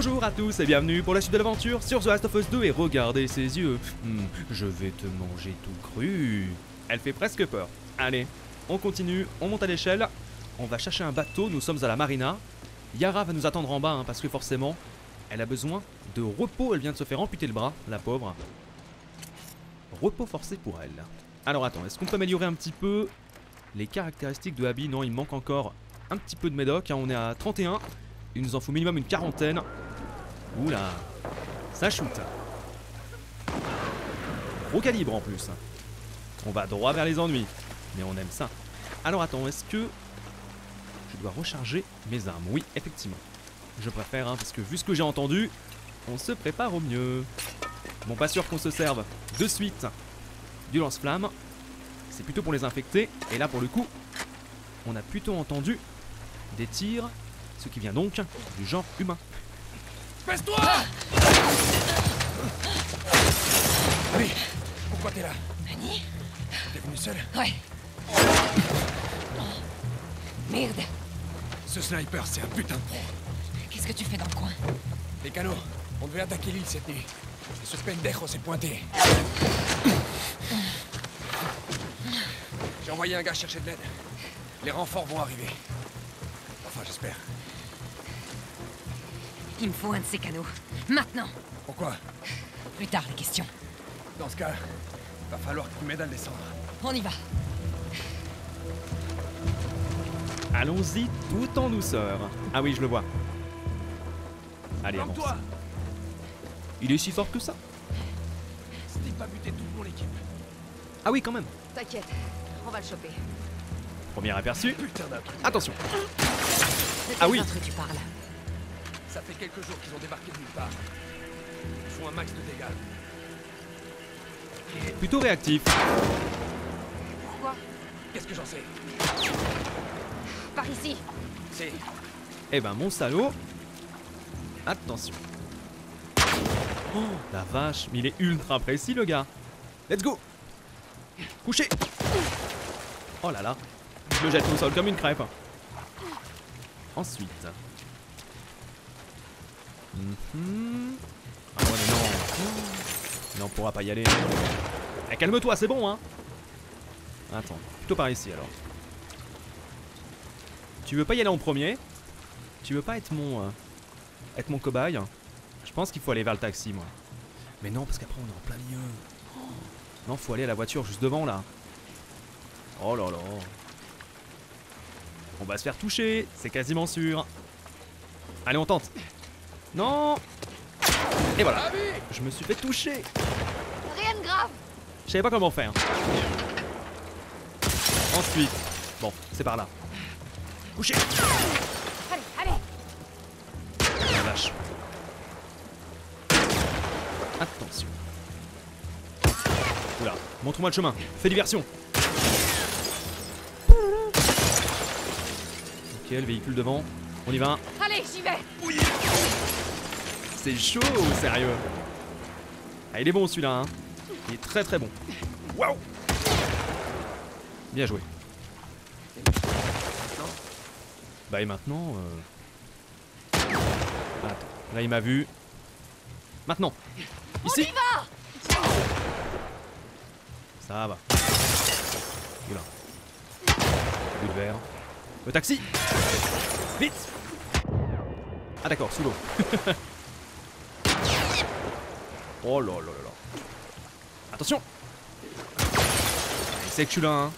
Bonjour à tous et bienvenue pour la suite de l'aventure sur The Last of Us 2 et regardez ses yeux. Hmm, je vais te manger tout cru. Elle fait presque peur. Allez, on continue, on monte à l'échelle. On va chercher un bateau, nous sommes à la marina. Yara va nous attendre en bas hein, parce que forcément, elle a besoin de repos. Elle vient de se faire amputer le bras, la pauvre. Repos forcé pour elle. Alors attends, est-ce qu'on peut améliorer un petit peu les caractéristiques de Abby? Non, il manque encore un petit peu de médoc. hein, on est à 31. Il nous en faut minimum une quarantaine. Oula, ça shoot. Gros calibre en plus. On va droit vers les ennuis. Mais on aime ça. Alors attends, est-ce que je dois recharger mes armes? Oui, effectivement. Je préfère, hein, parce que vu ce que j'ai entendu, on se prépare au mieux. Bon, pas sûr qu'on se serve de suite du lance-flamme. C'est plutôt pour les infecter. Et là, pour le coup, on a plutôt entendu des tirs, ce qui vient donc du genre humain. Baisse-toi Oui, pourquoi t'es là? Annie? T'es venu seul Ouais. Merde. Ce sniper, c'est un putain de pro. Qu'est-ce que tu fais dans le coin? Les canaux, on devait attaquer l'île cette nuit. Et ce pendejo s'est pointé. J'ai envoyé un gars chercher de l'aide. Les renforts vont arriver. Enfin, j'espère. Il me faut un de ces canaux. Maintenant. Pourquoi? Plus tard, les questions. Dans ce cas, va falloir que tu m'aides à le descendre. On y va. Allons-y tout en douceur. Ah oui, je le vois. Allez, avance. toi Il est si fort que ça Steve va buter. Ah oui, quand même. T'inquiète, on va le choper. Premier aperçu. Putain d'un truc. Attention. Ah oui. intrus tu parles? Ça fait quelques jours qu'ils ont débarqué de nulle part. Ils font un max de dégâts. Plutôt réactif. Pourquoi? Qu'est-ce que j'en sais? Par ici. C'est... Eh ben, mon salaud. Attention. Oh, la vache. Mais il est ultra précis, le gars. Let's go. Couché. Oh là là. Je le jette au sol comme une crêpe. Ensuite. Mhm. Ah ouais, mais non. Non, on pourra pas y aller. Eh, Calme-toi, c'est bon, hein. Attends, plutôt par ici alors. Tu veux pas y aller en premier? Tu veux pas être mon. euh, être mon cobaye? Je pense qu'il faut aller vers le taxi, moi. Mais non, parce qu'après on est en plein milieu. Non, faut aller à la voiture juste devant là. Oh là là. On va se faire toucher, c'est quasiment sûr. Allez, on tente. Non Et voilà. Je me suis fait toucher. Rien de grave. Je savais pas comment faire. Ensuite. Bon, c'est par là. Couché Allez, allez. La vache. Attention. Oula, montre-moi le chemin. Fais diversion. Ok, le véhicule devant? On y va. Allez, j'y vais. C'est chaud, sérieux. Ah, il est bon celui-là, hein. Il est très très bon. Waouh Bien joué. Bah et maintenant... euh, Attends, là il m'a vu. Maintenant Ici Ça va. Oula. But de verre. Le taxi Vite Ah d'accord, sous l'eau. oh là là là là. Attention C'est que je suis là, hein.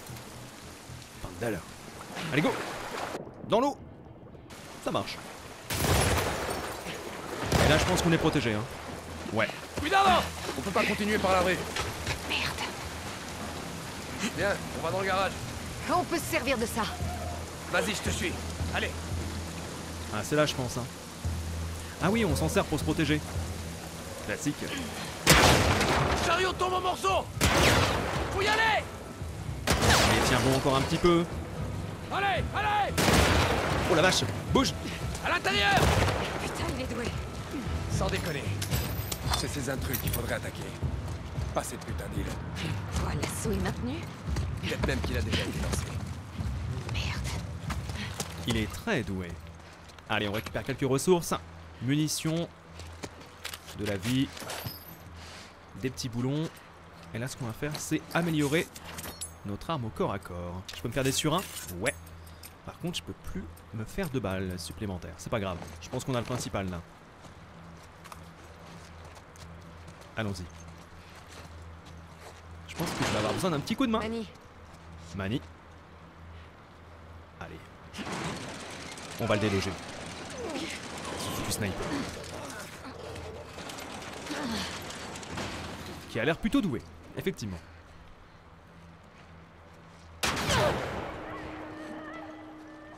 Allez, go Dans l'eau Ça marche. Et là, je pense qu'on est protégé, hein. Ouais. Cuidado On peut pas continuer par la rue. Merde. Viens, on va dans le garage. On peut se servir de ça. Vas-y, je te suis. Allez. Ah, c'est là, je pense, hein. Ah oui, on s'en sert pour se protéger. Classique. Chariot tombe en morceaux Faut y aller Mais tiens bon encore un petit peu. Allez, allez Oh la vache Bouge À l'intérieur Putain, il est doué. Sans déconner. C'est ces intrus qu'il faudrait attaquer. Pas cette putain d'île. Quoi, l'assaut est maintenu Peut-être même qu'il a déjà été lancé. Merde. Il est très doué. Allez, on récupère quelques ressources. Munitions, de la vie, des petits boulons. Et là, ce qu'on va faire, c'est améliorer notre arme au corps à corps. Je peux me faire des surins Ouais. Par contre, je peux plus me faire de balles supplémentaires. C'est pas grave. Je pense qu'on a le principal là. Allons-y. Je pense que je vais avoir besoin d'un petit coup de main. Manny, Mani. Allez. On va le déloger. Sniper. Qui a l'air plutôt doué, effectivement.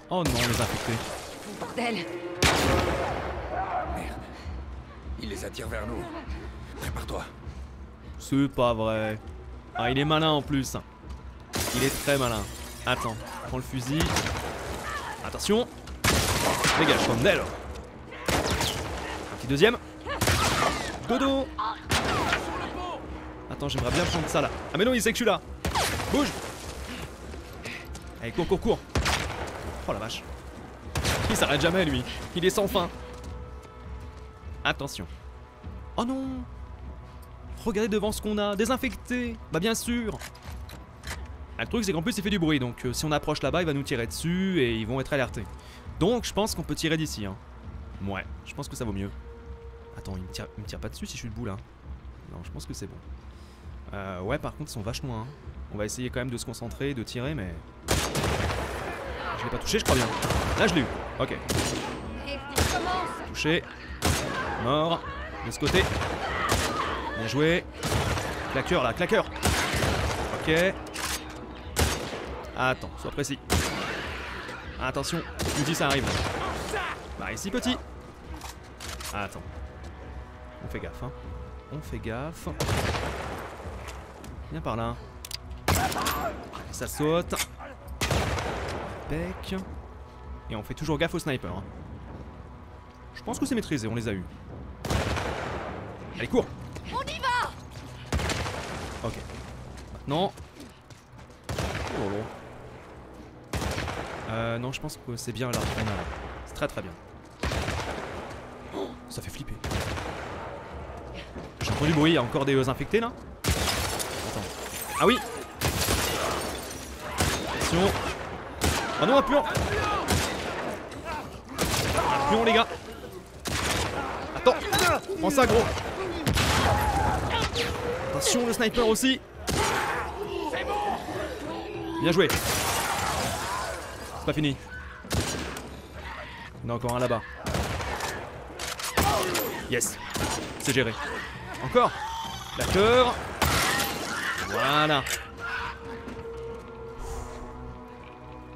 Oh non, les infectés. bordel Merde. Il les attire vers nous. Prépare-toi. C'est pas vrai. Ah, il est malin en plus. Il est très malin. Attends, prends le fusil. Attention. Dégage, Fondel. Deuxième. Dodo. Attends, j'aimerais bien prendre ça là. Ah mais non, il sait que je suis là. Bouge. Allez, cours, cours, cours. Oh la vache. Il s'arrête jamais lui. Il est sans fin. Attention. Oh non Regardez devant ce qu'on a, désinfecté Bah bien sûr Ah, Le truc c'est qu'en plus il fait du bruit, donc euh, si on approche là-bas il va nous tirer dessus et ils vont être alertés. Donc je pense qu'on peut tirer d'ici. Hein. Ouais, je pense que ça vaut mieux. Attends, il me tire, il me tire pas dessus si je suis debout là Non, je pense que c'est bon. Euh, ouais, par contre ils sont vachement loin. hein. On va essayer quand même de se concentrer, de tirer, mais... Je l'ai pas touché, je crois bien. Là je l'ai eu. Ok. Touché. Mort. De ce côté. Bien joué. Claqueur là, claqueur. Ok. Attends, sois précis. Attention, tu me dis ça arrive. Bah ici petit. Attends. On fait gaffe, hein. On fait gaffe. Viens par là. Ça saute. Bec. Et on fait toujours gaffe au sniper. hein. Je pense que c'est maîtrisé, on les a eu. Allez, cours On y va Ok. Maintenant. Oh. Euh, non, je pense que c'est bien là. C'est très très bien. Oh, ça fait flipper. J'ai entendu bruit, il y a encore des euh, infectés là. Attends. Ah oui. Attention Oh non, appuyons Appuyons les gars. Attends Prends ça gros. Attention le sniper aussi. Bien joué. C'est pas fini. Il y en a encore un là-bas. Yes C'est géré Encore. D'accord Voilà.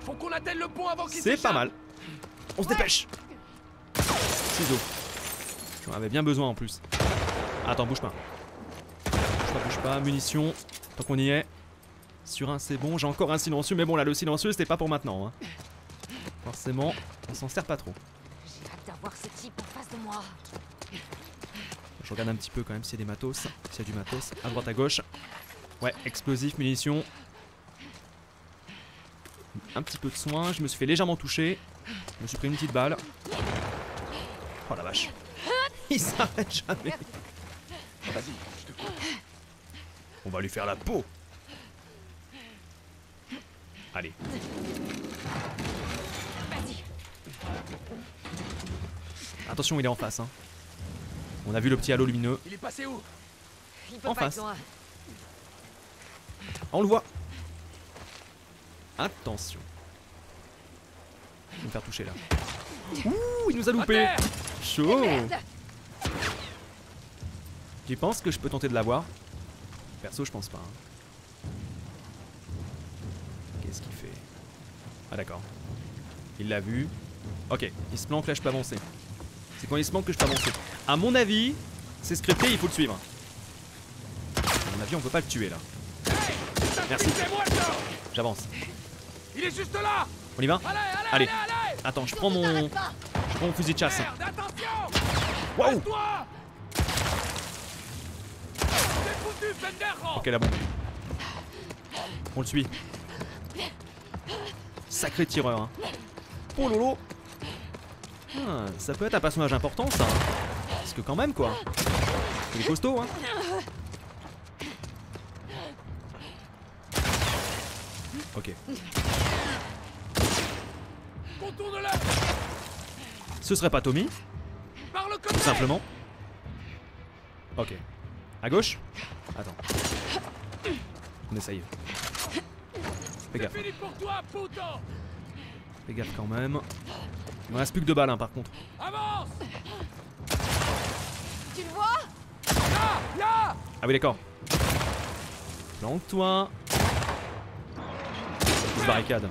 Faut qu'on atteigne le pont avant qu'il C'est pas mal. On se dépêche. Ciseaux. J'en avais bien besoin en plus. Attends bouge pas. Bouge pas bouge pas. Munitions. Tant qu'on y est. Sur un c'est bon. J'ai encore un silencieux Mais bon là le silencieux c'était pas pour maintenant hein. Forcément On s'en sert pas trop J'ai hâte d'avoir ce type en face de moi. Je regarde un petit peu quand même s'il y a des matos. S'il y a du matos, à droite à gauche. Ouais, explosif, munitions. Un petit peu de soin, je me suis fait légèrement toucher. Je me suis pris une petite balle. Oh la vache. Il s'arrête jamais. Vas-y, je te coupe. On va lui faire la peau. Allez, attention, il est en face. Hein. On a vu le petit halo lumineux. Il est passé où? Il peut En pas face. être loin. On le voit. Attention. Je vais me faire toucher là. Ouh, il nous a loupé. Chaud. Merde Tu penses que je peux tenter de l'avoir? Perso, je pense pas. hein. Qu'est-ce qu'il fait? Ah d'accord. Il l'a vu. Ok, il se planque là, je peux avancer. C'est quand il se planque que je peux avancer. À mon avis, c'est scripté, il faut le suivre. À mon avis, on peut pas le tuer là. Merci, j'avance. Il est juste là On y va Allez, allez, Allez. Attends, je prends mon, je prends mon fusil de chasse. Waouh Ok, la bombe. On le suit. Sacré tireur. Hein. Oh lolo Ah, ça peut être un personnage important ça. hein. Parce que quand même quoi. Il est costaud hein. Ok. Ce serait pas Tommy, tout simplement. Ok. À gauche Attends. On essaye. Fais gaffe, fais gaffe quand même. Il me reste plus que deux balles hein, par contre. Avance Tu le vois? Là Là Ah oui d'accord. Planque-toi. Il se barricade.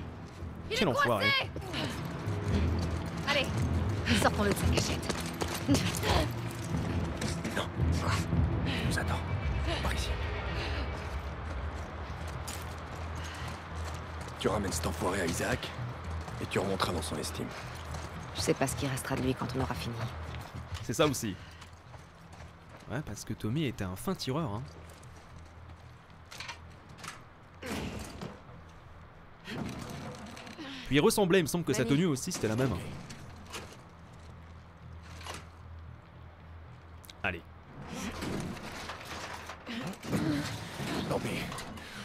Il Quel enfoiré. Allez, sortons-le de sa cachette. Il nous attend. Par ici. Tu ramènes cet enfoiré à Isaac, et tu remonteras dans son estime. Je sais pas ce qui restera de lui quand on aura fini. C'est ça aussi. Ouais, parce que Tommy était un fin tireur. Hein. Puis il ressemblait, il me semble que sa tenue aussi c'était la même. Allez, pis.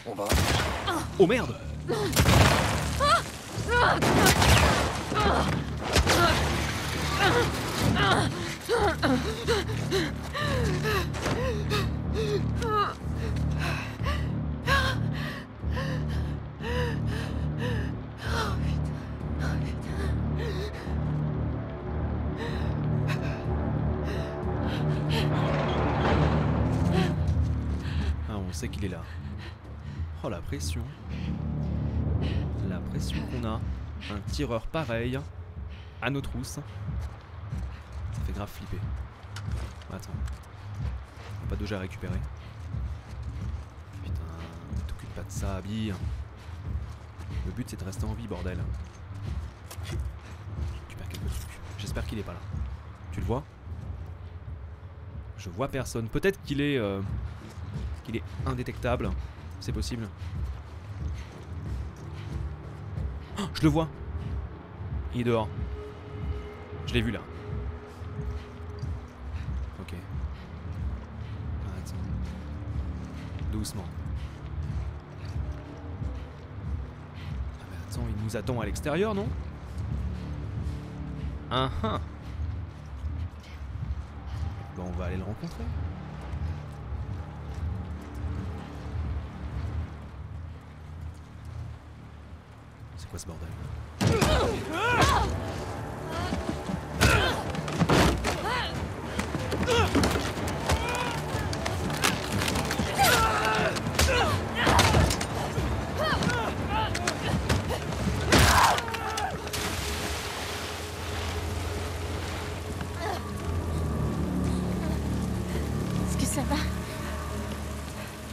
On va... oh merde Ah, on sait qu'il est là. Oh la pression. La pression qu'on a. Un tireur pareil. À nos trousses. Ça fait grave flipper. Attends. Pas d'objet à récupérer. Putain, ne t'occupe pas de ça, Abby. Le but c'est de rester en vie, bordel. Quelques trucs. J'espère qu'il est pas là. Tu le vois? Je vois personne. Peut-être qu'il est. euh, qu'il est indétectable. C'est possible. Oh, je le vois. Il est dehors. Je l'ai vu là. Ok. Attends. Doucement. Ah attends, il nous attend à l'extérieur, non? Ah ah. Bon, on va aller le rencontrer. C'est quoi ce bordel? Ça va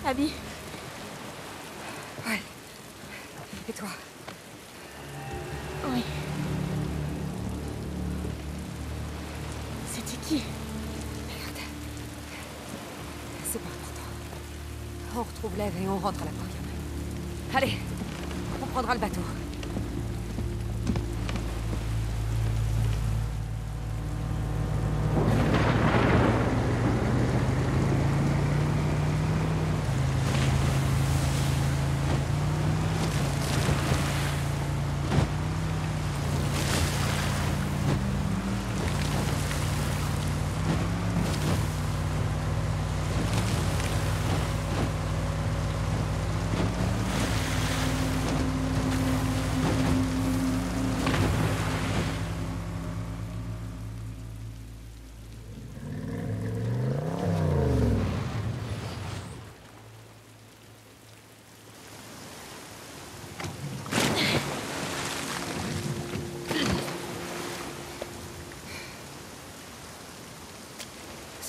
Abby Ouais. Et toi? Oui. C'était qui? Merde. C'est pas important. On retrouve l'Ève et on rentre à la l'aquarium. Allez, on prendra le bateau.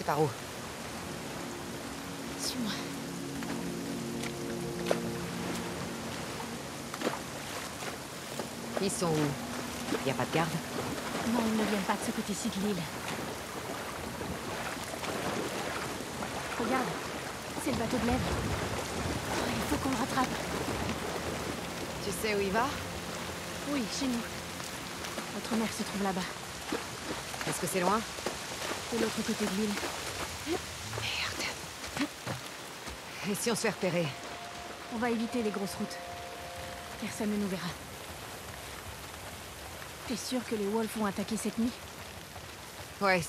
Par où Suis-moi. Ils sont où Y a pas de garde Non, ils ne viennent pas de ce côté-ci de l'île. Regarde, c'est le bateau de l'Ève. Oh, il faut qu'on le rattrape. Tu sais où il va Oui, chez nous. Notre mère se trouve là-bas. Est-ce que c'est loin De l'autre côté de l'île. Merde. Et si on se fait repérer On va éviter les grosses routes. Personne ne nous verra. T'es sûr que les Wolves vont attaquer cette nuit? Ouais,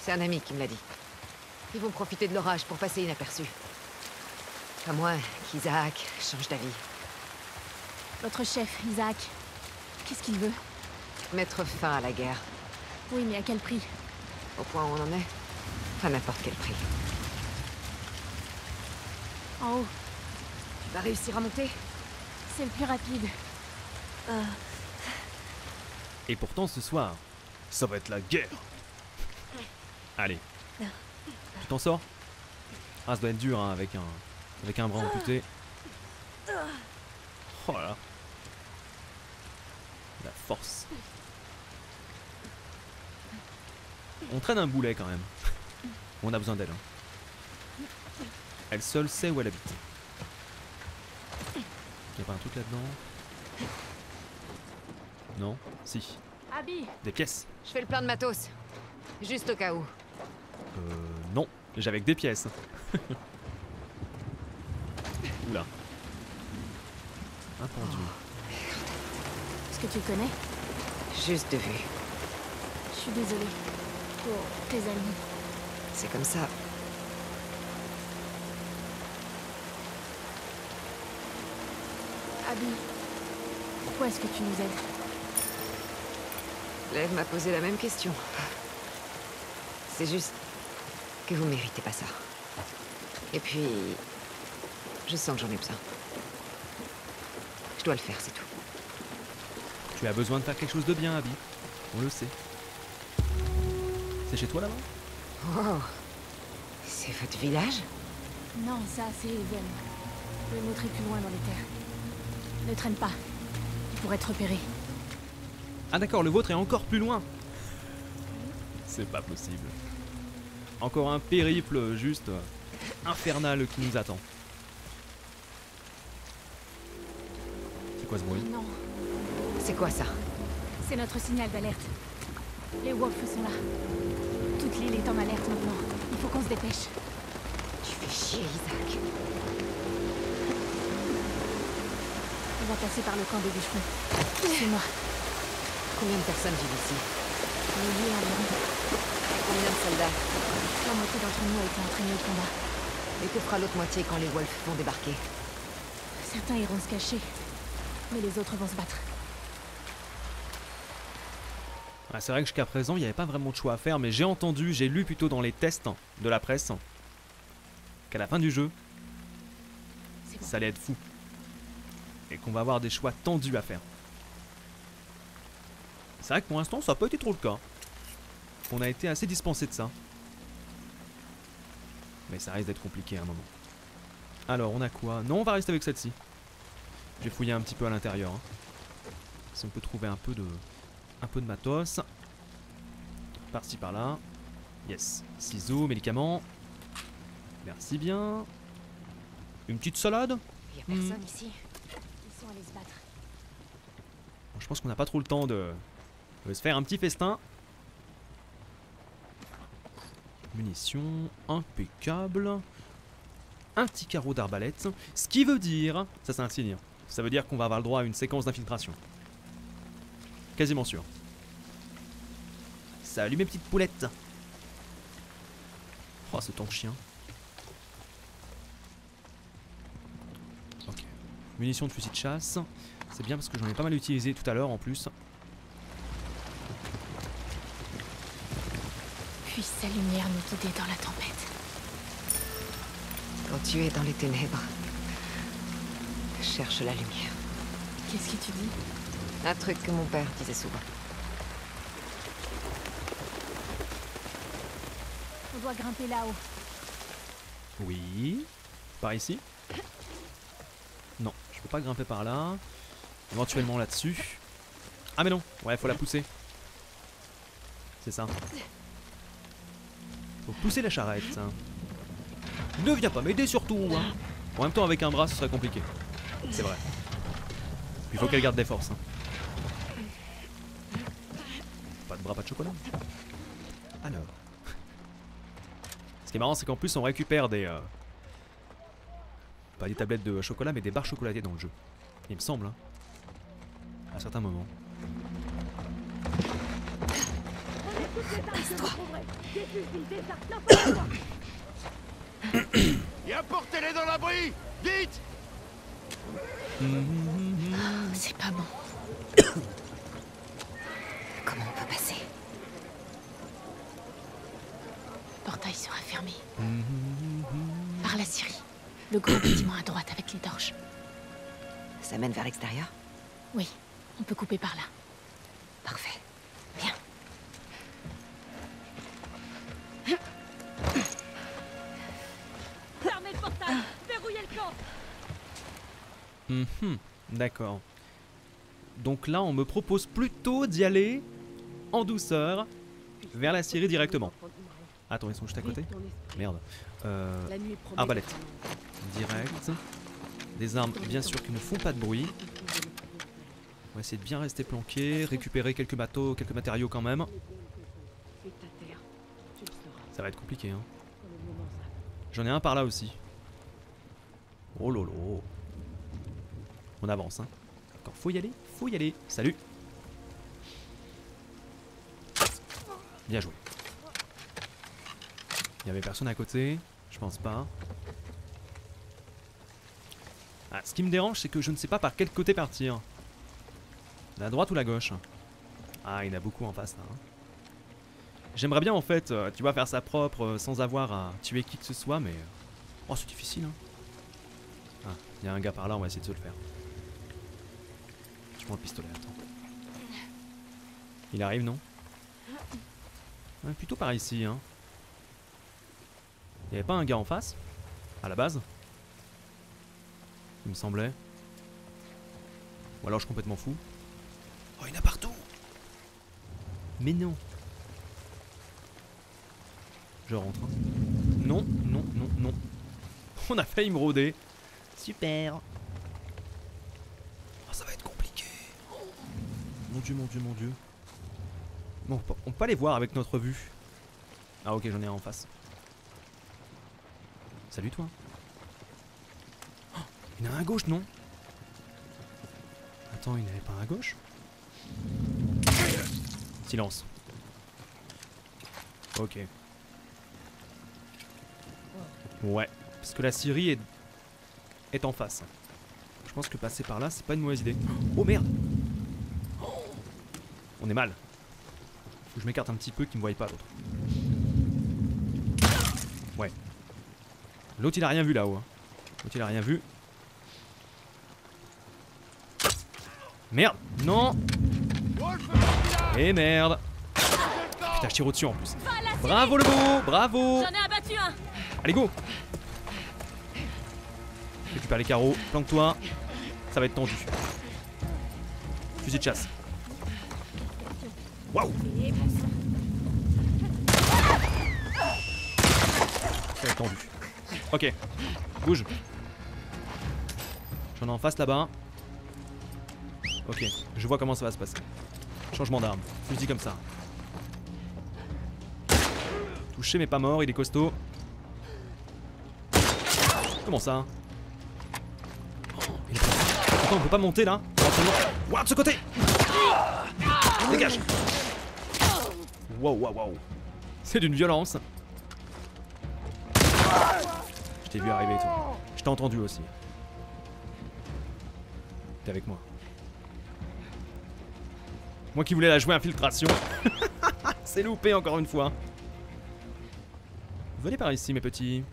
c'est un ami qui me l'a dit. Ils vont profiter de l'orage pour passer inaperçus. À moins qu'Isaac change d'avis. Votre chef, Isaac. Qu'est-ce qu'il veut? Mettre fin à la guerre, Oui, mais à quel prix? Au point où on en est. À n'importe quel prix. En haut, Tu vas réussir à monter c'est le plus rapide. Euh, Et pourtant, ce soir, ça va être la guerre. Allez. Tu t'en sors? Ah, ça doit être dur hein, avec un, avec un bras amputé. Oh là là. La force. Traîne un boulet quand même. On a besoin d'elle. hein. Elle seule sait où elle habite. Y'a pas un truc là-dedans? Non? Si. Abby Des pièces Je fais le plein de matos. Juste au cas où. Euh, non, j'avais que des pièces. Oula. Un pendu. Est-ce que tu le connais? Juste de vue. Je suis désolée. Pour tes amis. C'est comme ça. Abby, pourquoi est-ce que tu nous aides? Lev m'a posé la même question. C'est juste que vous méritez pas ça. Et puis, je sens que j'en ai besoin. Je dois le faire, c'est tout. Tu as besoin de faire quelque chose de bien, Abby. On le sait. C'est chez toi là-bas Oh C'est votre village Non, ça, c'est Even. Le nôtre est plus loin dans les terres. Ne traîne pas. Il pourrait être repéré. Ah d'accord, le vôtre est encore plus loin. C'est pas possible. Encore un périple juste infernal qui nous attend. C'est quoi ce bruit Non, C'est quoi ça c'est notre signal d'alerte. Les Wolves sont là. Toute l'île est en alerte maintenant. Il faut qu'on se dépêche. Tu fais chier, Isaac. On va passer par le camp des bûcherons. C'est moi. Combien de personnes vivent ici? Milliers environ. Combien de soldats? La moitié d'entre nous a été entraînée au combat. Et que fera l'autre moitié quand les Wolves vont débarquer? Certains iront se cacher. Mais les autres vont se battre. Ah, C'est vrai que jusqu'à présent, il n'y avait pas vraiment de choix à faire, mais j'ai entendu, j'ai lu plutôt dans les tests de la presse qu'à la fin du jeu, bon. ça allait être fou. Et qu'on va avoir des choix tendus à faire. C'est vrai que pour l'instant, ça n'a pas été trop le cas. On a été assez dispensé de ça. Mais ça risque d'être compliqué à un moment. Alors, on a quoi? Non, on va rester avec celle-ci. Je vais fouiller un petit peu à l'intérieur. hein. Si on peut trouver un peu de, un peu de matos. Par-ci, par-là. Yes. Ciseaux, médicaments. Merci bien. Une petite salade Il y a Hmm. personne ici. Ils sont allés se battre. Bon, Je pense qu'on n'a pas trop le temps de, de se faire un petit festin. Munitions, impeccable. Un petit carreau d'arbalète. Ce qui veut dire, ça c'est un signe, ça veut dire qu'on va avoir le droit à une séquence d'infiltration. Quasiment sûr. Salut mes petites poulettes. Oh, c'est ton chien. Ok. Munitions de fusil de chasse. C'est bien parce que j'en ai pas mal utilisé tout à l'heure en plus. Puisse sa lumière nous guider dans la tempête. Quand tu es dans les ténèbres, cherche la lumière. Qu'est-ce que tu dis? Un truc que mon père disait souvent. On doit grimper là-haut. Oui. Par ici? Non, je peux pas grimper par là. Éventuellement là-dessus. Ah mais non, ouais, faut la pousser. C'est ça. Faut pousser la charrette. hein. Ne viens pas m'aider surtout. Hein. En même temps, avec un bras, ce serait compliqué. C'est vrai. Il faut qu'elle garde des forces. hein. Bras, pas de chocolat. Alors. Ce qui est marrant, c'est qu'en plus, on récupère des. euh, pas des tablettes de chocolat, mais des barres chocolatées dans le jeu. Il me semble, hein. À certains moments. Et apportez-les dans l'abri Vite C'est pas bon. Le gros bâtiment à droite avec les torches. Ça mène vers l'extérieur? Oui, on peut couper par là. Parfait. Bien. Fermez le portail Verrouillez le camp Mhm, D'accord. Donc là, on me propose plutôt d'y aller en douceur vers la Syrie directement. Attends, ils sont juste à côté Merde. Euh, arbalète. Direct. Des armes, bien sûr, qui ne font pas de bruit. On va essayer de bien rester planqué, récupérer quelques bateaux, quelques matériaux quand même. Ça va être compliqué, hein. J'en ai un par là aussi. Oh lolo. On avance, hein. D'accord, faut y aller, faut y aller. Salut. Bien joué. Il avait personne à côté, je pense pas. Ah, ce qui me dérange, c'est que je ne sais pas par quel côté partir. La droite ou la gauche? Ah, il y en a beaucoup en face là. hein. J'aimerais bien en fait, euh, tu vois, faire ça propre euh, sans avoir à tuer qui que ce soit, mais. euh, Oh, c'est difficile, hein. Ah, il y a un gars par là, on va essayer de se le faire. Je prends le pistolet, attends. Il arrive, non? Ouais, Plutôt par ici, hein. Il y avait pas un gars en face À la base Il me semblait. Ou alors je suis complètement fou. Oh, il y en a partout Mais non je rentre. Non, non, non, non. On a failli me rôder. Super. Oh, ça va être compliqué. Mon dieu, mon dieu, mon dieu. Bon, on peut- on peut pas les voir avec notre vue. Ah ok, j'en ai un en face. Salut toi. Oh, il y en a un à gauche, non? Attends, il n'y avait pas un à gauche? Silence. Ok. Ouais, parce que la Syrie est, est en face. Je pense que passer par là, c'est pas une mauvaise idée. Oh merde On est mal. Faut que je m'écarte un petit peu qu'il me voie pas l'autre. Ouais. L'autre il a rien vu là-haut. hein. L'autre il a rien vu. Merde Non Et merde Putain, je tire au-dessus en plus. Bravo le beau Bravo J'en ai abattu un Allez go Récupère les carreaux, planque-toi. Ça va être tendu. Fusil de chasse. Waouh Ça va être tendu. Ok. Bouge. J'en ai en face là-bas. Ok. Je vois comment ça va se passer. Changement d'arme. Fusil comme ça. Touché mais pas mort, il est costaud. Comment ça Attends, on peut pas monter là? Ouah, de ce côté Dégage Wow, wow, wow. C'est d'une violence. T'ai vu arriver, toi. Je t'ai entendu aussi. T'es avec moi. Moi qui voulais la jouer infiltration. C'est loupé encore une fois. Venez par ici, mes petits.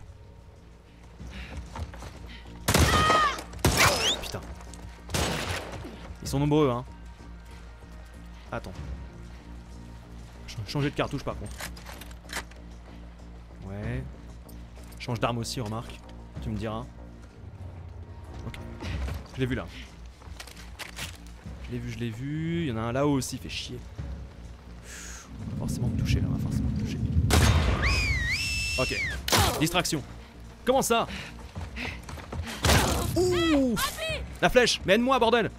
Putain. Ils sont nombreux, hein. Attends. Ch- changer de cartouche par contre. Change d'arme aussi, remarque. Tu me diras. Ok. Je l'ai vu là. Je l'ai vu, je l'ai vu. Il y en a un là-haut aussi, fait chier. On va forcément me toucher là, on forcément me toucher. Ok. Distraction. Comment ça? Ouh La flèche Mais aide-moi, bordel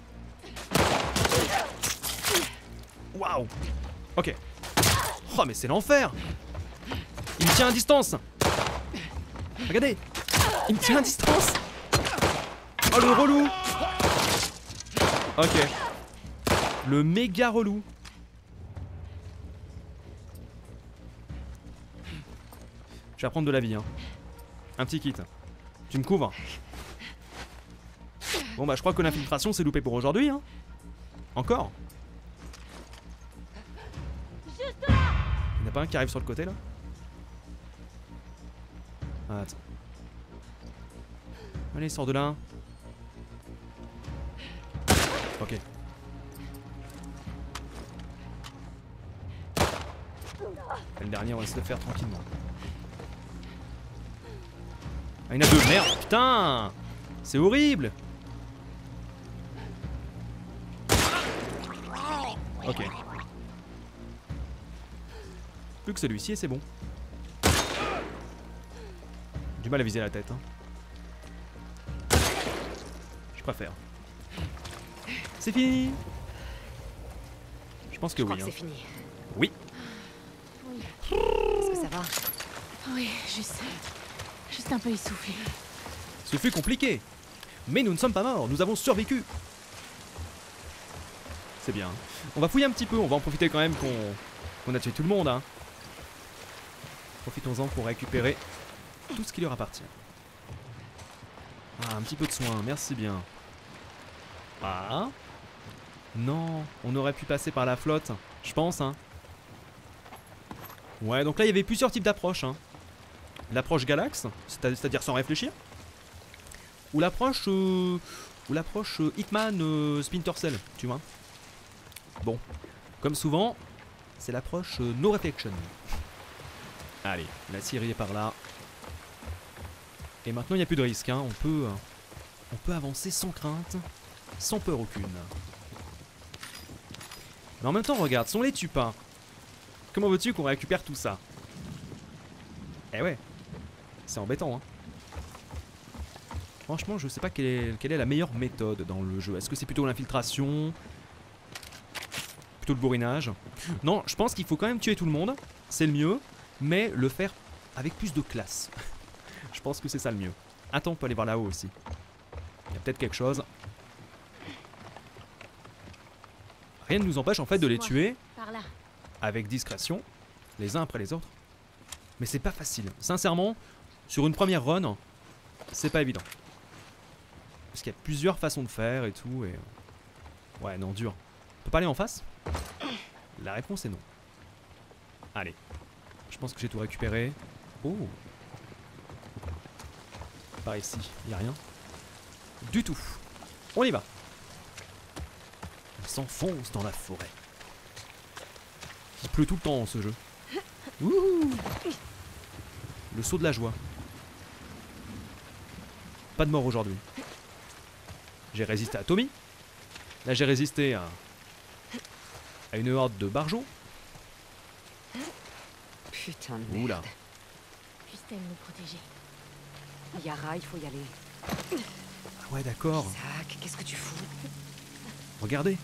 Waouh Ok. Oh mais c'est l'enfer Il me tient à distance Regardez Il me tient à distance Oh le relou Ok. Le méga relou. Je vais prendre de la vie hein. Un petit kit. Tu me couvres Bon bah je crois que l'infiltration c'est loupé pour aujourd'hui hein. Encore Il n'y en a pas un qui arrive sur le côté là? Attends. Allez, sors de là. Ok. Le dernier, on va se le faire tranquillement. Ah, il y en a deux, merde, putain C'est horrible Ok. Plus que celui-ci et c'est bon. Mal à viser la tête. Hein. Je préfère. C'est fini Je pense que Je oui. hein. c'est fini. Oui. Est-ce que ça va? Oui, juste. Juste un peu essoufflé. Ce fut compliqué. Mais nous ne sommes pas morts, nous avons survécu. C'est bien. On va fouiller un petit peu, on va en profiter quand même qu'on qu'on a tué tout le monde. Hein. Profitons-en pour récupérer tout ce qui leur appartient. Ah, un petit peu de soin, merci bien. Ah. Non, on aurait pu passer par la flotte, je pense. Hein. Ouais, donc là il y avait plusieurs types d'approches. Hein. L'approche Galax, c'est- c'est-à-dire sans réfléchir. Ou l'approche euh, ou l'approche euh, Hitman euh, Splinter tu vois. Bon, comme souvent, c'est l'approche euh, No Reflection. Allez, la Syrie est par là. Et maintenant, il n'y a plus de risque. Hein. On, peut, euh, on peut avancer sans crainte, sans peur aucune. Mais en même temps, regarde, si on les tue pas, comment veux-tu qu'on récupère tout ça? Eh ouais, c'est embêtant. Hein. Franchement, je sais pas quelle est, quelle est la meilleure méthode dans le jeu. Est-ce que c'est plutôt l'infiltration? Plutôt le bourrinage? Non, je pense qu'il faut quand même tuer tout le monde. C'est le mieux. Mais le faire avec plus de classe. je pense que c'est ça le mieux. Attends, on peut aller voir là-haut aussi. Il y a peut-être quelque chose. Rien ne nous empêche en fait de les tuer avec discrétion, les uns après les autres. Mais c'est pas facile. Sincèrement, sur une première run, c'est pas évident. Parce qu'il y a plusieurs façons de faire et tout, et... Ouais, non, dur. On peut pas aller en face? La réponse est non. Allez. Je pense que j'ai tout récupéré. Oh Par ici, y a rien. Du tout. On y va. On s'enfonce dans la forêt. Il pleut tout le temps ce jeu. Ouh le saut de la joie. Pas de mort aujourd'hui. J'ai résisté à Tommy. Là j'ai résisté à, à une horde de barjots. Putain de merde. Puisse-t-elle nous protéger? Yara, il faut y aller. Ouais d'accord. Isaac, qu'est-ce que tu fous? Regardez.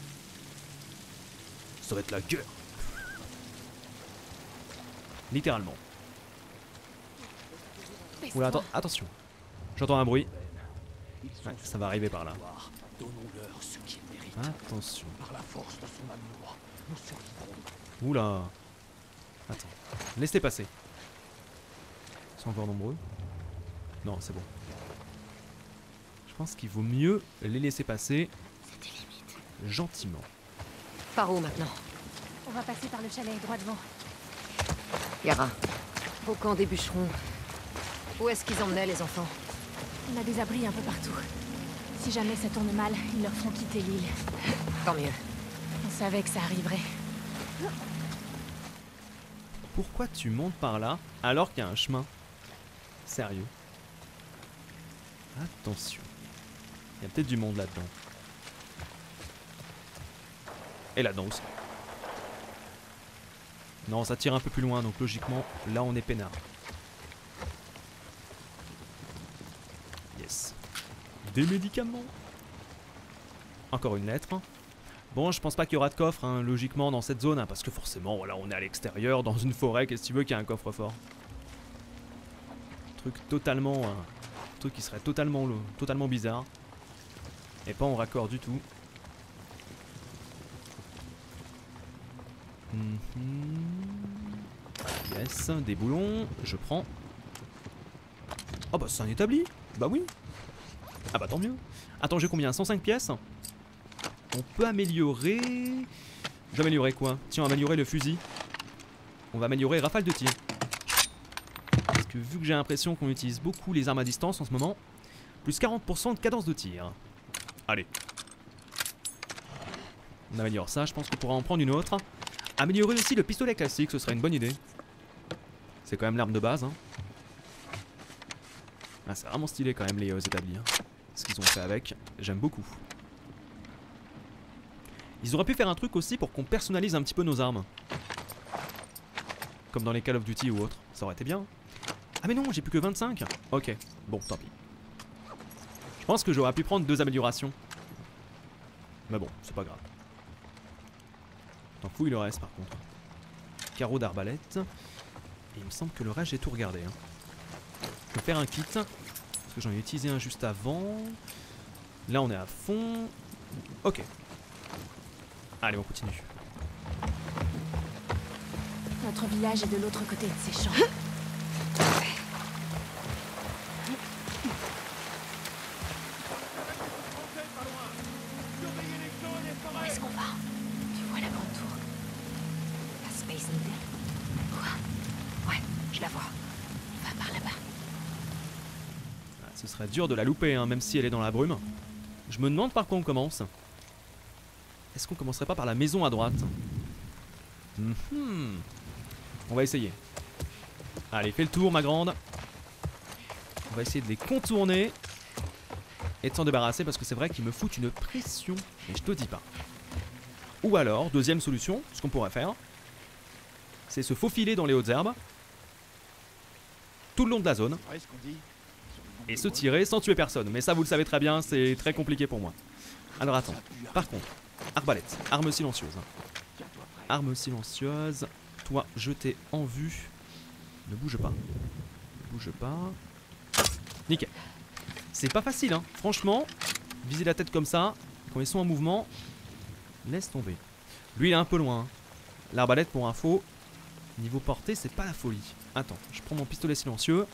Ça va être la guerre. Littéralement. Oula, atten- attention. J'entends un bruit. Ouais, ça va arriver par là. Attention. Oula. Attends. Laisse-les passer. Ils sont encore nombreux Non, c'est bon. Je pense qu'il vaut mieux les laisser passer gentiment. Par où maintenant? On va passer par le chalet, droit devant. Yara, au camp des bûcherons. Où est-ce qu'ils emmenaient les enfants? On a des abris un peu partout. Si jamais ça tourne mal, ils leur feront quitter l'île. Tant mieux. On savait que ça arriverait. Pourquoi tu montes par là alors qu'il y a un chemin? Sérieux? Attention. Il y a peut-être du monde là-dedans. Et là-dedans aussi. Non, ça tire un peu plus loin, donc logiquement, là on est peinard. Yes. Des médicaments. Encore une lettre. Bon, je pense pas qu'il y aura de coffre, hein, logiquement, dans cette zone, hein, parce que forcément, voilà, on est à l'extérieur, dans une forêt, qu'est-ce que tu veux qu'il y ait un coffre-fort Truc totalement... truc qui serait totalement, totalement bizarre. Et pas en raccord du tout. Mhm. Yes, des boulons, je prends. Oh bah c'est un établi Bah oui Ah bah tant mieux Attends, j'ai combien? 105 pièces? On peut améliorer... Je vais améliorer quoi? Tiens, améliorer le fusil. On va améliorer rafale de tir. Que vu que j'ai l'impression qu'on utilise beaucoup les armes à distance en ce moment, plus 40% de cadence de tir. Allez. On améliore ça, je pense qu'on pourra en prendre une autre. Améliorer aussi le pistolet classique, ce serait une bonne idée. C'est quand même l'arme de base. Hein. Ah, c'est vraiment stylé quand même les euh, établis. hein. Ce qu'ils ont fait avec, j'aime beaucoup. Ils auraient pu faire un truc aussi pour qu'on personnalise un petit peu nos armes. Comme dans les Call of Duty ou autres. Ça aurait été bien. Ah mais non, j'ai plus que 25. Ok, bon, tant pis. Je pense que j'aurais pu prendre deux améliorations. Mais bon, c'est pas grave. T'en fous, il le reste par contre. Carreau d'arbalète. Et il me semble que le reste, j'ai tout regardé. hein. Je peux faire un kit. Parce que j'en ai utilisé un juste avant. Là, on est à fond. Ok. Allez, on continue. Notre village est de l'autre côté de ces champs. de la louper, hein, même si elle est dans la brume. Je me demande par quoi on commence. Est-ce qu'on commencerait pas par la maison à droite? Mhm. On va essayer. Allez, fais le tour, ma grande. On va essayer de les contourner et de s'en débarrasser parce que c'est vrai qu'ils me foutent une pression. Et je te dis pas. Ou alors, deuxième solution, ce qu'on pourrait faire, c'est se faufiler dans les hautes herbes tout le long de la zone et se tirer sans tuer personne. Mais ça, vous le savez très bien, c'est très compliqué pour moi. Alors attends, par contre, arbalète, arme silencieuse. Arme silencieuse, toi, je t'ai en vue. Ne bouge pas. Ne bouge pas. Nickel. C'est pas facile, hein. Franchement, viser la tête comme ça, quand ils sont en mouvement, laisse tomber. Lui, il est un peu loin. hein. L'arbalète, pour info, niveau portée, c'est pas la folie. Attends, je prends mon pistolet silencieux.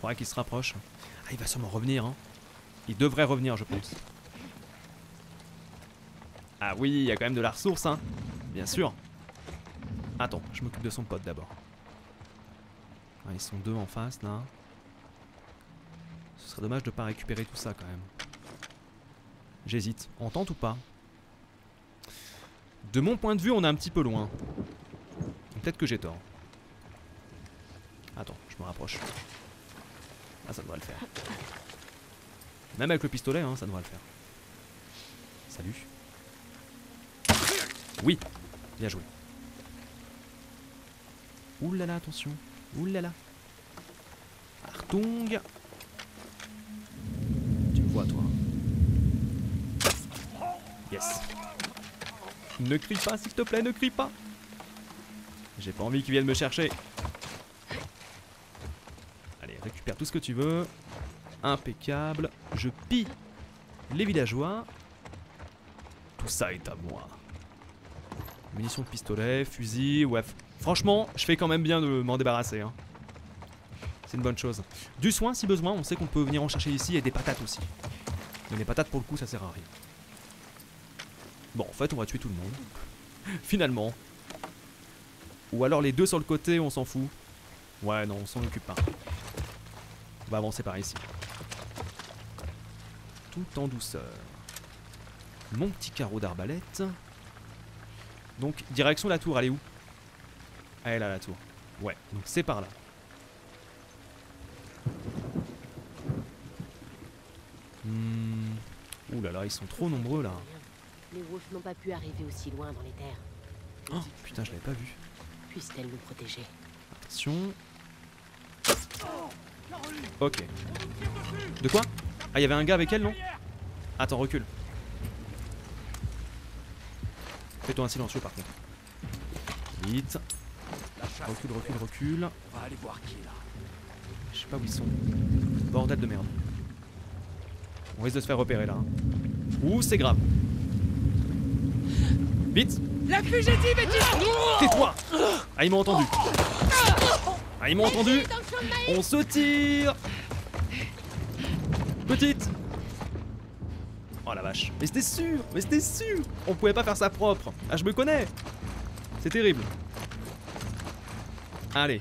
Faudrait qu'il se rapproche. Ah, il va sûrement revenir, hein. Il devrait revenir, je pense. Ah oui, il y a quand même de la ressource, hein. Bien sûr. Attends, je m'occupe de son pote d'abord. Ah, ils sont deux en face, là. Ce serait dommage de pas récupérer tout ça, quand même. J'hésite. On tente ou pas? De mon point de vue, on est un petit peu loin. Peut-être que j'ai tort. Attends, je me rapproche. Ah, ça devrait le faire. Même avec le pistolet, hein, ça devrait le faire. Salut. Oui, bien joué. Là, attention. Ouh là. Artung. Tu me vois, toi. Yes. Ne crie pas, s'il te plaît, ne crie pas. J'ai pas envie qu'ils viennent me chercher. Tout ce que tu veux. Impeccable. Je pille les villageois. Tout ça est à moi. Munitions de pistolet, fusil, ouais. Franchement, je fais quand même bien de m'en débarrasser. hein. C'est une bonne chose. Du soin si besoin, on sait qu'on peut venir en chercher ici et des patates aussi. Mais les patates pour le coup ça sert à rien. Bon en fait on va tuer tout le monde. Finalement. Ou alors les deux sur le côté on s'en fout. Ouais non on s'en occupe pas. On va avancer par ici. Tout en douceur. Mon petit carreau d'arbalète. Donc, direction la tour, elle est où? Elle est là, la tour. Ouais, donc c'est par là. Hmm. Ouh là là, ils sont trop nombreux là. Les Wolves n'ont pas pu arriver aussi loin dans les terres. Oh, putain, je l'avais pas vu. Puissent-elles nous protéger? Attention. Ok. De quoi? Ah, il y avait un gars avec elle, non? Attends, recule. Fais-toi un silencieux par contre. Vite. Recule, recule, recule. On va aller voir qui est là. Je sais pas où ils sont. Bordel de merde. On risque de se faire repérer là. hein. Ouh, c'est grave. Vite La fugitive est Tais-toi Ah, ils m'ont entendu. Ah, ils m'ont entendu. On se tire Petite Oh la vache. Mais c'était sûr Mais c'était sûr On pouvait pas faire ça propre. Ah, je me connais C'est terrible. Allez.